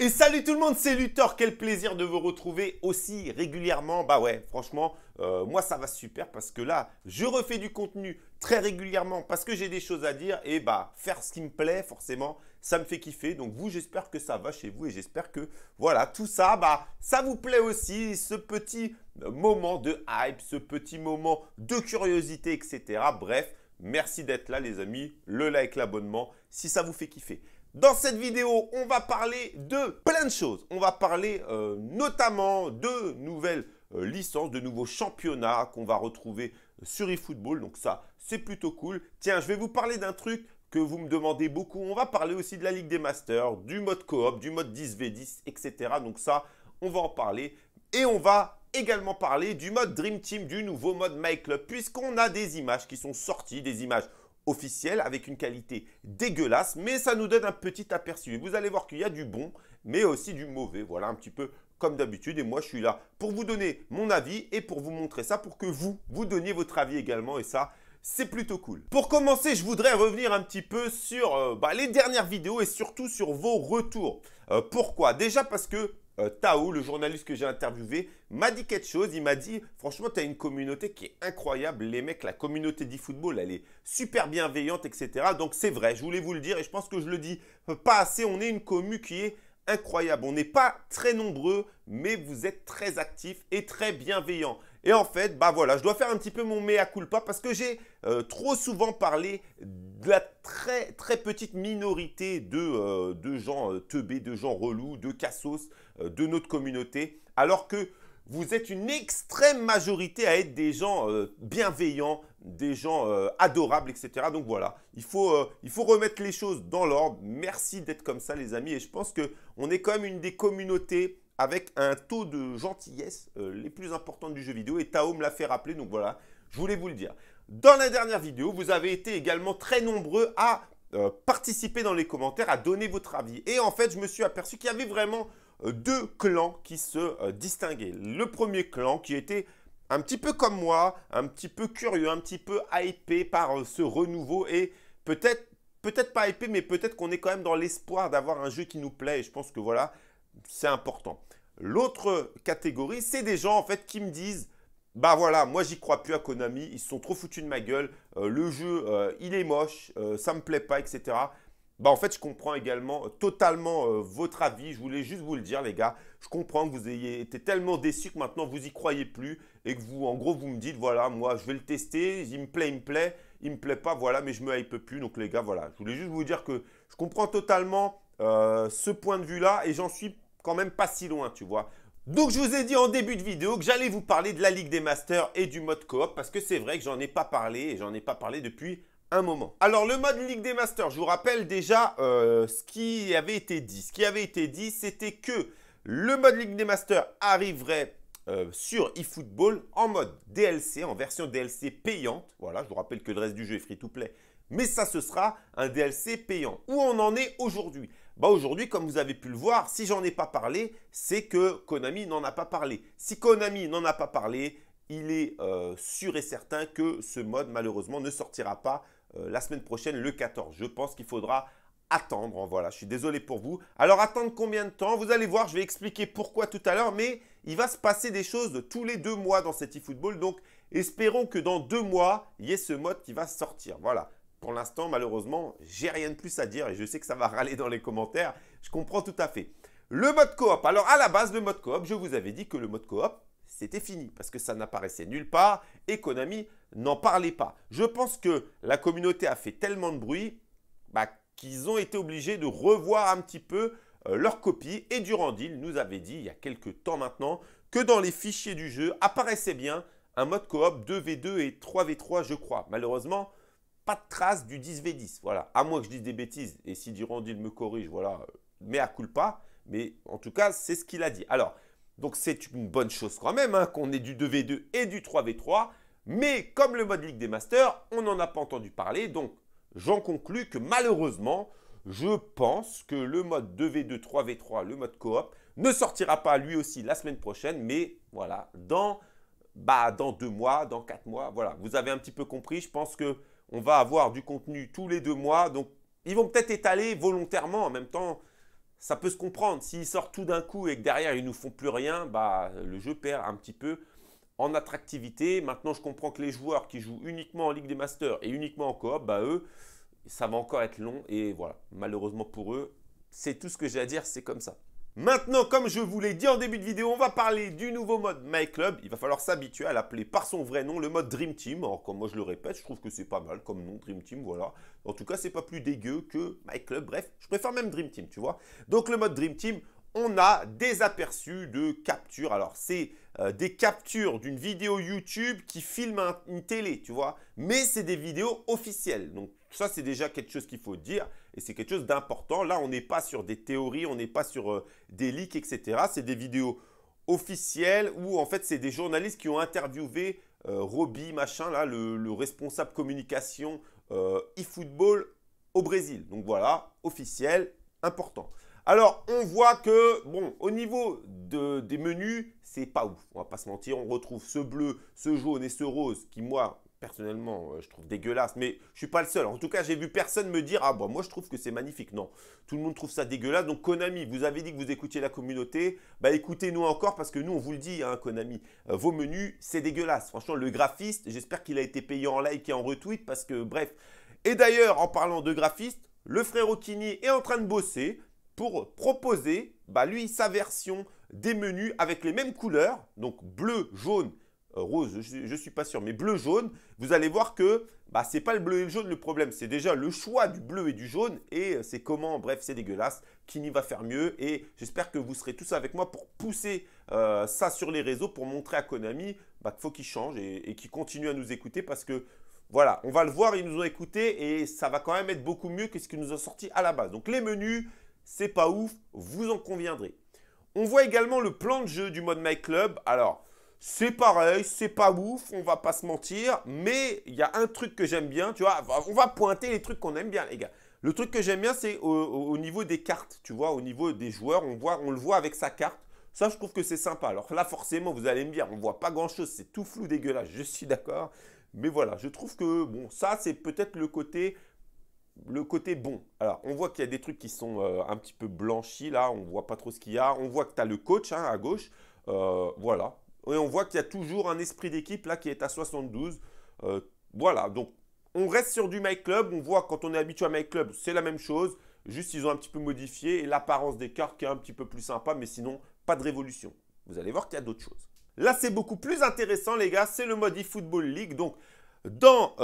Et salut tout le monde, c'est Luthor, quel plaisir de vous retrouver aussi régulièrement. Bah ouais, franchement, euh, moi ça va super parce que là, je refais du contenu très régulièrement parce que j'ai des choses à dire et bah faire ce qui me plaît, forcément, ça me fait kiffer. Donc vous, j'espère que ça va chez vous et j'espère que voilà, tout ça, bah ça vous plaît aussi, ce petit moment de hype, ce petit moment de curiosité, etc. Bref, merci d'être là les amis, le like, l'abonnement, si ça vous fait kiffer. Dans cette vidéo, on va parler de plein de choses. On va parler euh, notamment de nouvelles euh, licences, de nouveaux championnats qu'on va retrouver sur eFootball. Donc ça, c'est plutôt cool. Tiens, je vais vous parler d'un truc que vous me demandez beaucoup. On va parler aussi de la Ligue des Masters, du mode coop, du mode 10v10, etc. Donc ça, on va en parler. Et on va également parler du mode Dream Team, du nouveau mode My Club, puisqu'on a des images qui sont sorties, des images officiel avec une qualité dégueulasse, mais ça nous donne un petit aperçu. Et vous allez voir qu'il y a du bon, mais aussi du mauvais. Voilà, un petit peu comme d'habitude. Et moi, je suis là pour vous donner mon avis et pour vous montrer ça, pour que vous, vous donniez votre avis également. Et ça, c'est plutôt cool. Pour commencer, je voudrais revenir un petit peu sur euh, bah, les dernières vidéos et surtout sur vos retours. Euh, pourquoi? Déjà parce que euh, Tao, le journaliste que j'ai interviewé, m'a dit quelque chose. Il m'a dit, franchement, tu as une communauté qui est incroyable. Les mecs, la communauté d'e-football, elle est super bienveillante, etc. Donc c'est vrai, je voulais vous le dire et je pense que je le dis pas assez. On est une commu qui est incroyable. On n'est pas très nombreux, mais vous êtes très actifs et très bienveillants. Et en fait, bah voilà, je dois faire un petit peu mon mea culpa parce que j'ai euh, trop souvent parlé de la très très petite minorité de, euh, de gens euh, teubés, de gens relous, de cassos de notre communauté, alors que vous êtes une extrême majorité à être des gens bienveillants, des gens adorables, etc. Donc voilà, il faut, il faut remettre les choses dans l'ordre. Merci d'être comme ça, les amis. Et je pense qu'on est quand même une des communautés avec un taux de gentillesse euh, les plus importants du jeu vidéo. Et Tao me l'a fait rappeler, donc voilà, je voulais vous le dire. Dans la dernière vidéo, vous avez été également très nombreux à euh, participer dans les commentaires, à donner votre avis. Et en fait, je me suis aperçu qu'il y avait vraiment euh, deux clans qui se distinguaient. Le premier clan qui était un petit peu comme moi, un petit peu curieux, un petit peu hypé par ce renouveau et peut-être peut-être pas hypé, mais peut-être qu'on est quand même dans l'espoir d'avoir un jeu qui nous plaît. Et je pense que voilà, c'est important. L'autre catégorie, c'est des gens en fait qui me disent bah voilà, moi j'y crois plus à Konami, ils sont trop foutus de ma gueule, euh, le jeu euh, il est moche, euh, ça me plaît pas, etc. Bah en fait je comprends également totalement votre avis, je voulais juste vous le dire les gars, je comprends que vous ayez été tellement déçus que maintenant vous y croyez plus et que vous en gros vous me dites voilà moi je vais le tester, il me plaît, il me plaît, il me plaît pas, voilà mais je me hype plus. Donc les gars voilà, je voulais juste vous dire que je comprends totalement ce point de vue là et j'en suis quand même pas si loin, tu vois. Donc je vous ai dit en début de vidéo que j'allais vous parler de la Ligue des Masters et du mode coop parce que c'est vrai que j'en ai pas parlé et j'en ai pas parlé depuis un moment. Alors le mode Ligue des Masters, je vous rappelle déjà euh, ce qui avait été dit. Ce qui avait été dit, c'était que le mode Ligue des Masters arriverait euh, sur eFootball en mode DLC, en version DLC payante. Voilà, je vous rappelle que le reste du jeu est free to play, mais ça ce sera un DLC payant. Où on en est aujourd'hui? Bah aujourd'hui, comme vous avez pu le voir, si j'en ai pas parlé, c'est que Konami n'en a pas parlé. Si Konami n'en a pas parlé, il est euh, sûr et certain que ce mode, malheureusement, ne sortira pas euh, la semaine prochaine, le 14. Je pense qu'il faudra attendre. Voilà, je suis désolé pour vous. Alors, attendre combien de temps? Vous allez voir, je vais expliquer pourquoi tout à l'heure, mais il va se passer des choses tous les deux mois dans cet eFootball. Donc, espérons que dans deux mois, il y ait ce mode qui va sortir. Voilà. Pour l'instant, malheureusement, j'ai rien de plus à dire et je sais que ça va râler dans les commentaires. Je comprends tout à fait. Le mode coop. Alors, à la base, le mode coop, je vous avais dit que le mode coop, c'était fini parce que ça n'apparaissait nulle part et Konami n'en parlait pas. Je pense que la communauté a fait tellement de bruit bah, qu'ils ont été obligés de revoir un petit peu euh, leur copie. Et Durandil nous avait dit il y a quelques temps maintenant que dans les fichiers du jeu apparaissait bien un mode coop 2v2 et 3v3, je crois. Malheureusement, pas de trace du 10v10. Voilà, à moins que je dise des bêtises. Et si Durandil me corrige, voilà, mais à culpa. Mais en tout cas, c'est ce qu'il a dit. Alors, donc c'est une bonne chose quand même hein, qu'on ait du 2v2 et du 3v3. Mais comme le mode Ligue des Masters, on n'en a pas entendu parler. Donc, j'en conclus que malheureusement, je pense que le mode 2v2, 3v3, le mode coop, ne sortira pas lui aussi la semaine prochaine. Mais voilà, dans, bah, dans deux mois, dans quatre mois, voilà. Vous avez un petit peu compris. Je pense que on va avoir du contenu tous les deux mois. Donc, ils vont peut-être étaler volontairement. En même temps, ça peut se comprendre. S'ils sortent tout d'un coup et que derrière ils nous font plus rien, bah, le jeu perd un petit peu en attractivité. Maintenant, je comprends que les joueurs qui jouent uniquement en Ligue des Masters et uniquement en coop, bah, eux, ça va encore être long. Et voilà, malheureusement pour eux, c'est tout ce que j'ai à dire, c'est comme ça. Maintenant, comme je vous l'ai dit en début de vidéo, on va parler du nouveau mode My Club. Il va falloir s'habituer à l'appeler par son vrai nom, le mode Dream Team. Alors, comme moi je le répète, je trouve que c'est pas mal comme nom, Dream Team, voilà. En tout cas, c'est pas plus dégueu que My Club. Bref, je préfère même Dream Team, tu vois. Donc, le mode Dream Team, on a des aperçus de captures. Alors, c'est euh, des captures d'une vidéo YouTube qui filme une télé, tu vois. Mais c'est des vidéos officielles. Donc, ça, c'est déjà quelque chose qu'il faut dire. Et c'est quelque chose d'important. Là, on n'est pas sur des théories, on n'est pas sur euh, des leaks, etc. C'est des vidéos officielles où, en fait, c'est des journalistes qui ont interviewé euh, Roby, machin, là, le, responsable communication eFootball au Brésil. Donc voilà, officiel, important. Alors, on voit que, bon, au niveau des menus, c'est pas ouf. On va pas se mentir. On retrouve ce bleu, ce jaune et ce rose qui, moi, personnellement, euh, je trouve dégueulasse. Mais je suis pas le seul. En tout cas, j'ai vu personne me dire, ah bon, moi, je trouve que c'est magnifique. Non, tout le monde trouve ça dégueulasse. Donc, Konami, vous avez dit que vous écoutiez la communauté. Bah, écoutez-nous encore parce que nous, on vous le dit, hein, Konami. Euh, vos menus, c'est dégueulasse. Franchement, le graphiste, j'espère qu'il a été payé en like et en retweet parce que, bref. Et d'ailleurs, en parlant de graphiste, le frère Okini est en train de bosser pour proposer, bah, lui, sa version des menus avec les mêmes couleurs, donc bleu, jaune, euh, rose, je ne suis pas sûr, mais bleu, jaune, vous allez voir que bah, ce n'est pas le bleu et le jaune le problème, c'est déjà le choix du bleu et du jaune et euh, c'est comment, bref, c'est dégueulasse, qui n'y va faire mieux et j'espère que vous serez tous avec moi pour pousser euh, ça sur les réseaux pour montrer à Konami bah, qu'il faut qu'il change et, et qu'il continue à nous écouter parce que voilà, on va le voir, ils nous ont écouté et ça va quand même être beaucoup mieux que ce qu'ils nous ont sorti à la base. Donc les menus, c'est pas ouf, vous en conviendrez. On voit également le plan de jeu du mode My Club. Alors, c'est pareil, c'est pas ouf, on va pas se mentir, mais il y a un truc que j'aime bien, tu vois, on va pointer les trucs qu'on aime bien, les gars. Le truc que j'aime bien, c'est au, niveau des cartes, tu vois, au niveau des joueurs, on, voit, on le voit avec sa carte. Ça, je trouve que c'est sympa. Alors là, forcément, vous allez me dire, on voit pas grand-chose, c'est tout flou, dégueulasse, je suis d'accord. Mais voilà, je trouve que, bon, ça, c'est peut-être le côté le côté bon. Alors, on voit qu'il y a des trucs qui sont euh, un petit peu blanchis là, on voit pas trop ce qu'il y a. On voit que tu as le coach hein, à gauche. Euh, voilà. Et on voit qu'il y a toujours un esprit d'équipe là qui est à 72. Euh, voilà, donc on reste sur du My Club. On voit quand on est habitué à My Club, c'est la même chose. Juste, ils ont un petit peu modifié l'apparence des cartes qui est un petit peu plus sympa, mais sinon, pas de révolution. Vous allez voir qu'il y a d'autres choses. Là, c'est beaucoup plus intéressant, les gars. C'est le mode eFootball League. Donc, dans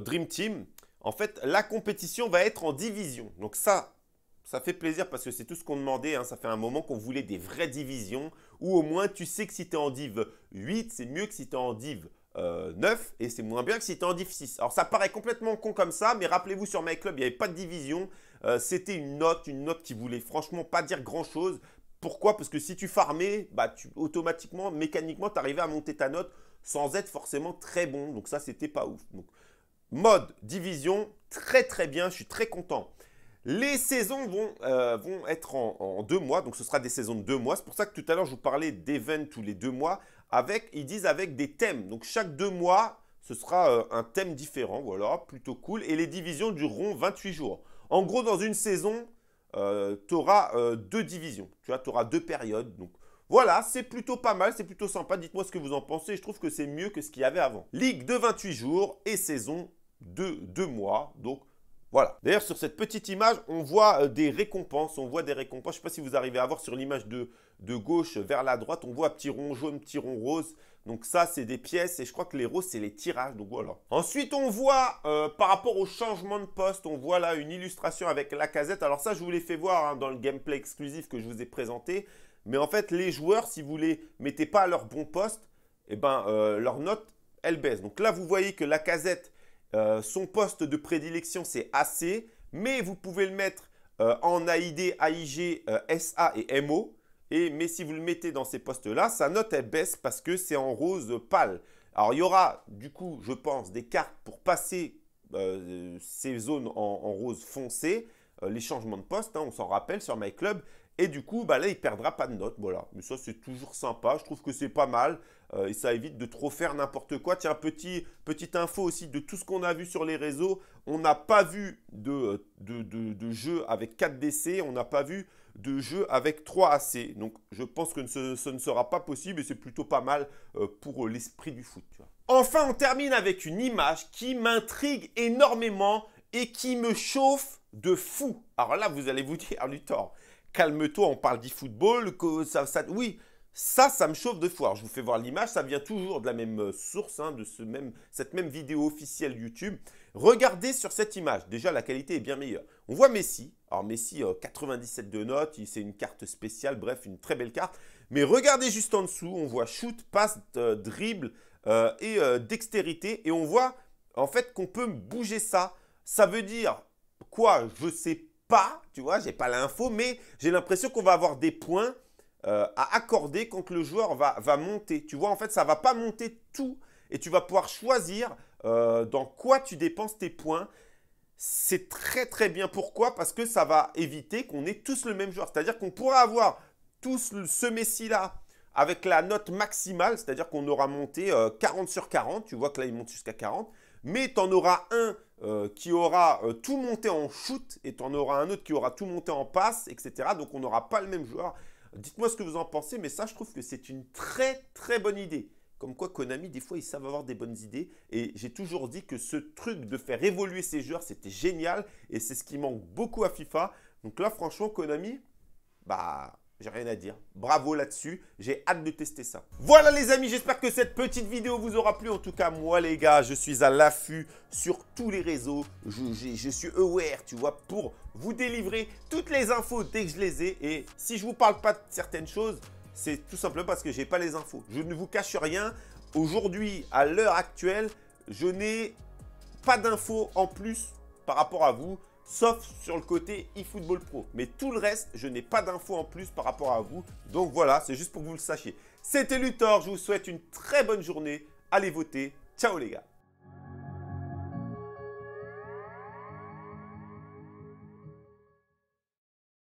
Dream Team, en fait, la compétition va être en division. Donc ça, ça fait plaisir parce que c'est tout ce qu'on demandait. Hein. Ça fait un moment qu'on voulait des vraies divisions ou au moins tu sais que si tu es en div 8, c'est mieux que si tu es en div 9 euh, et c'est moins bien que si tu es en div 6. Alors ça paraît complètement con comme ça, mais rappelez-vous sur MyClub, il n'y avait pas de division. Euh, c'était une note, une note qui voulait franchement pas dire grand-chose. Pourquoi? Parce que si tu farmais, bah, tu, automatiquement, mécaniquement, tu arrivais à monter ta note sans être forcément très bon. Donc ça, c'était pas ouf. Mode division, très très bien, je suis très content. Les saisons vont, euh, être en, deux mois, donc ce sera des saisons de deux mois. C'est pour ça que tout à l'heure, je vous parlais d'events tous les deux mois. Avec, ils disent avec des thèmes. Donc chaque deux mois, ce sera euh, un thème différent. Voilà, plutôt cool. Et les divisions dureront 28 jours. En gros, dans une saison, euh, tu auras deux divisions. Tu vois, tu auras deux périodes. Voilà, c'est plutôt pas mal, c'est plutôt sympa. Dites-moi ce que vous en pensez. Je trouve que c'est mieux que ce qu'il y avait avant. Ligue de 28 jours et saison de deux mois. Donc voilà. D'ailleurs, sur cette petite image, on voit euh, des récompenses. On voit des récompenses. Je ne sais pas si vous arrivez à voir sur l'image de, de gauche vers la droite. On voit petit rond jaune, petit rond rose. Donc ça, c'est des pièces. Et je crois que les roses, c'est les tirages. Donc voilà. Ensuite, on voit, euh, par rapport au changement de poste, on voit là une illustration avec la casette. Alors ça, je vous l'ai fait voir hein, dans le gameplay exclusif que je vous ai présenté. Mais en fait, les joueurs, si vous ne les mettez pas à leur bon poste, eh ben, euh, leur note, elle baisse. Donc là, vous voyez que la casette, euh, son poste de prédilection, c'est AC, mais vous pouvez le mettre euh, en AID, AIG, SA et MO. Et, mais si vous le mettez dans ces postes-là, sa note, elle baisse parce que c'est en rose pâle. Alors, il y aura, du coup, je pense, des cartes pour passer ces zones en, rose foncé, les changements de poste, hein, on s'en rappelle sur My Club. Et du coup, bah là, il perdra pas de note. Voilà. Mais ça, c'est toujours sympa. Je trouve que c'est pas mal. Euh, et ça évite de trop faire n'importe quoi. Tiens, petit, petite info aussi de tout ce qu'on a vu sur les réseaux. On n'a pas vu de, de, de, jeu avec 4 DC. On n'a pas vu de jeu avec 3 AC. Donc je pense que ce, ne sera pas possible et c'est plutôt pas mal euh, pour l'esprit du foot. Enfin, on termine avec une image qui m'intrigue énormément et qui me chauffe de fou. Alors là, vous allez vous dire, Luthor, calme-toi, on parle d'e-football, oui, ça, ça me chauffe de. Alors, je vous fais voir l'image, ça vient toujours de la même euh, source, hein, de cette même vidéo officielle YouTube. Regardez sur cette image, déjà la qualité est bien meilleure. On voit Messi, alors Messi 97 euh, de notes, c'est une carte spéciale, bref, une très belle carte. Mais regardez juste en dessous, on voit shoot, passe, euh, dribble et dextérité. Et on voit en fait qu'on peut bouger ça. Ça veut dire quoi? Je sais pas, tu vois, j'ai pas l'info, mais j'ai l'impression qu'on va avoir des points euh, à accorder quand le joueur va, va, monter. Tu vois, en fait, ça va pas monter tout et tu vas pouvoir choisir euh, dans quoi tu dépenses tes points. C'est très très bien. Pourquoi? Parce que ça va éviter qu'on ait tous le même joueur. C'est-à-dire qu'on pourra avoir tous ce Messi-là avec la note maximale, c'est-à-dire qu'on aura monté 40 euh, sur 40. Tu vois que là, il monte jusqu'à 40. Mais tu en auras un qui aura tout monté en shoot et tu en auras un autre qui aura tout monté en passe, etc. Donc on n'aura pas le même joueur. Dites-moi ce que vous en pensez, mais ça, je trouve que c'est une très très bonne idée. Comme quoi, Konami, des fois, ils savent avoir des bonnes idées. Et j'ai toujours dit que ce truc de faire évoluer ces joueurs, c'était génial. Et c'est ce qui manque beaucoup à FIFA. Donc là, franchement, Konami, bah, j'ai rien à dire. Bravo là-dessus. J'ai hâte de tester ça. Voilà les amis, j'espère que cette petite vidéo vous aura plu. En tout cas, moi les gars, je suis à l'affût sur tous les réseaux. Je, suis aware, tu vois, pour vous délivrer toutes les infos dès que je les ai. Et si je ne vous parle pas de certaines choses, c'est tout simplement parce que je n'ai pas les infos. Je ne vous cache rien. Aujourd'hui, à l'heure actuelle, je n'ai pas d'infos en plus par rapport à vous sauf sur le côté eFootball Pro. Mais tout le reste, je n'ai pas d'infos en plus par rapport à vous. Donc voilà, c'est juste pour que vous le sachiez. C'était Luthor, je vous souhaite une très bonne journée. Allez voter. Ciao les gars